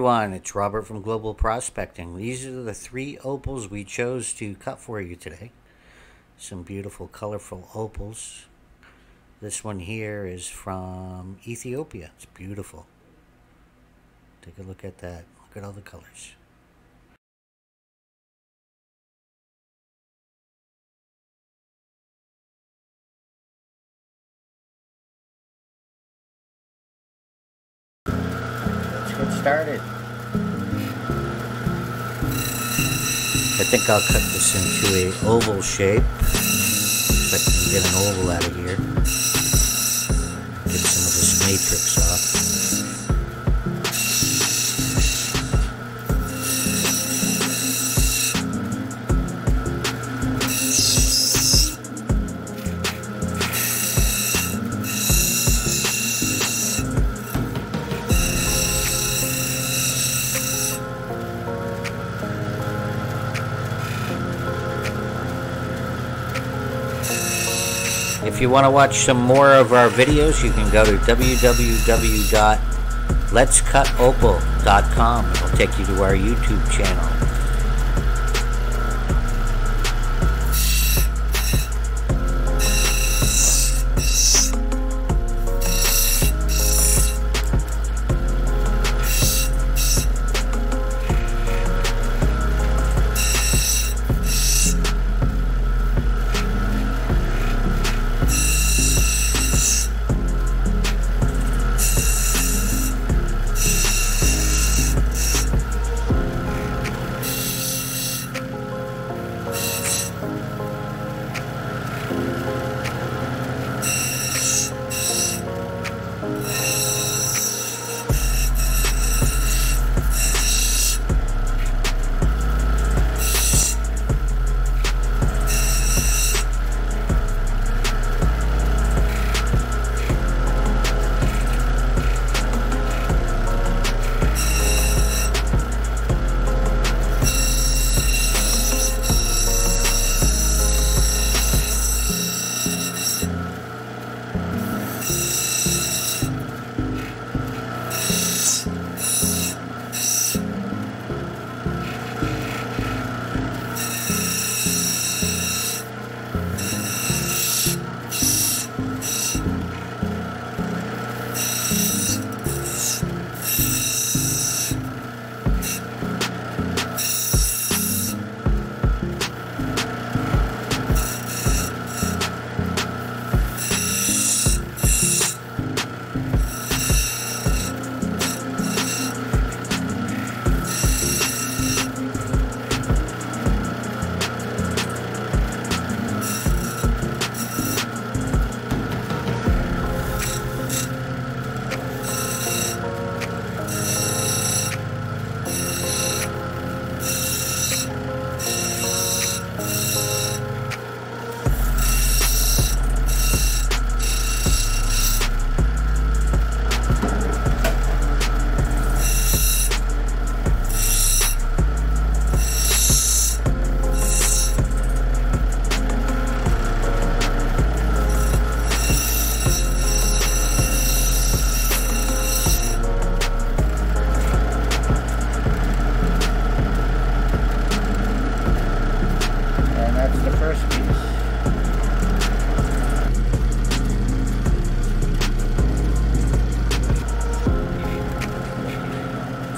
Everyone, it's Robert from Global Prospecting. These are the three opals we chose to cut for you today. Some beautiful colorful opals. This one here is from Ethiopia. It's beautiful. Take a look at that. Look at all the colors. Started. I think I'll cut this into a oval shape. If I can get an oval out of here. Get some of this matrix off. If you want to watch some more of our videos, you can go to www.letscutopal.com. It'll take you to our YouTube channel.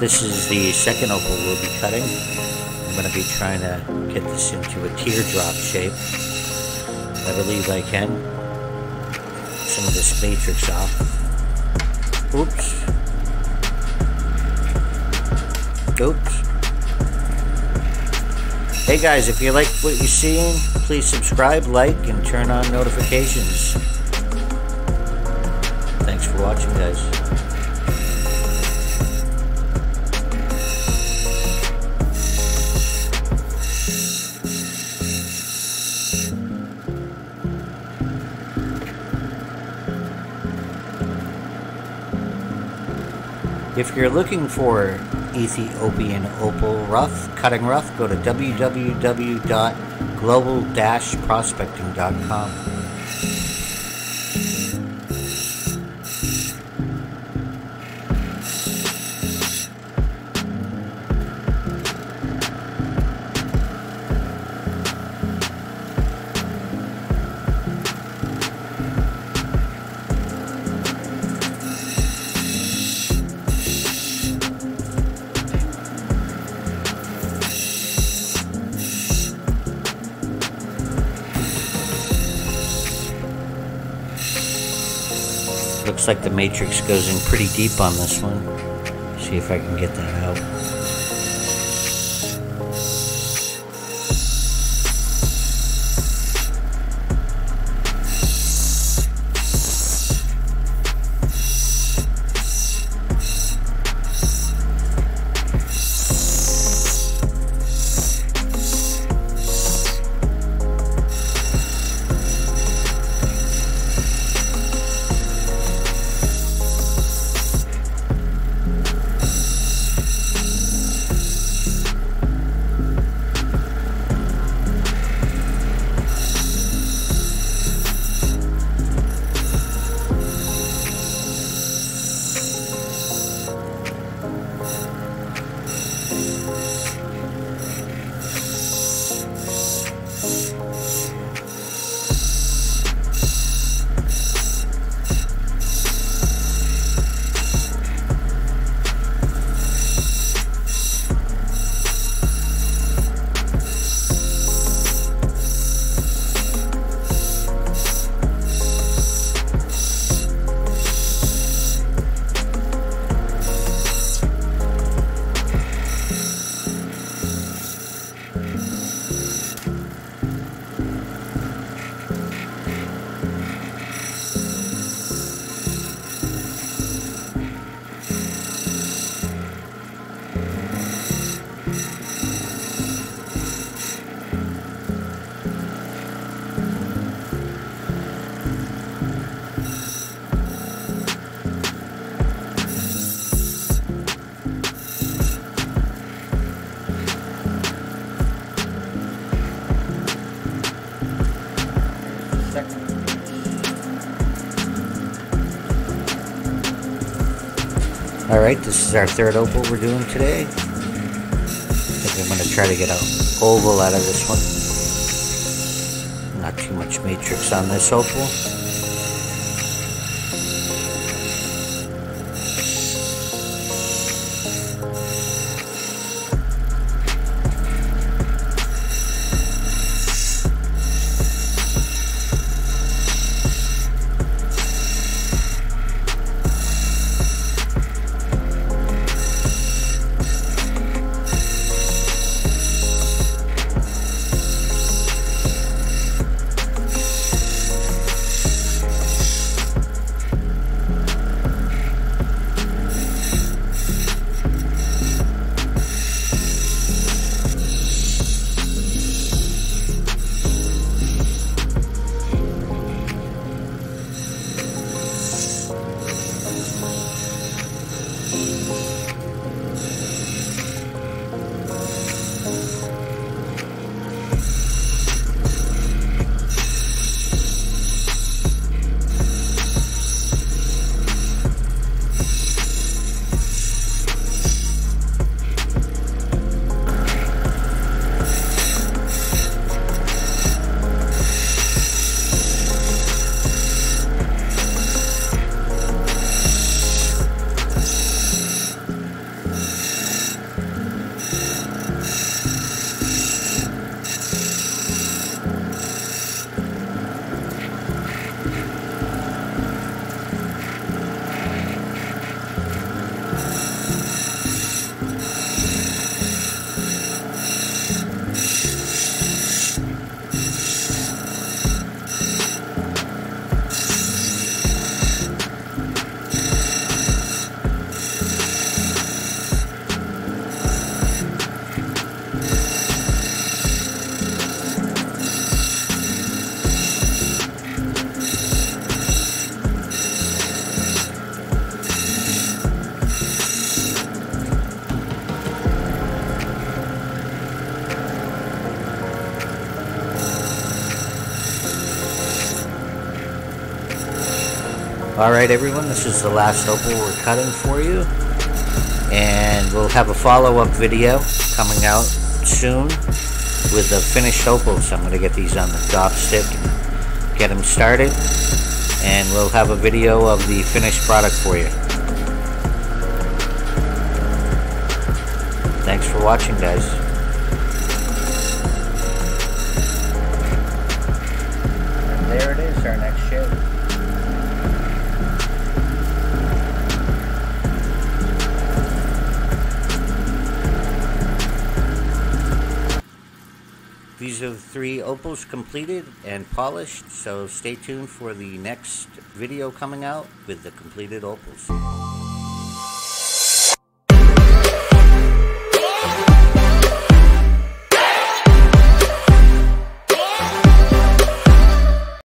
This is the second opal we'll be cutting. I'm going to be trying to get this into a teardrop shape. I believe I can. Some of this matrix off. Oops. Oops. Hey guys, if you like what you're seeing, please subscribe, like, and turn on notifications. Thanks for watching, guys. If you're looking for Ethiopian opal rough, cutting rough, go to www.global-prospecting.com. Looks like the matrix goes in pretty deep on this one. See if I can get that out. Alright, this is our third opal we're doing today. I think I'm going to try to get an oval out of this one. Not too much matrix on this opal. Alright everyone, this is the last opal we're cutting for you. And we'll have a follow-up video coming out soon with the finished opals. I'm going to get these on the dop stick, get them started, and we'll have a video of the finished product for you. Thanks for watching guys. And there it is, our next show. These are the three opals completed and polished, so stay tuned for the next video coming out with the completed opals.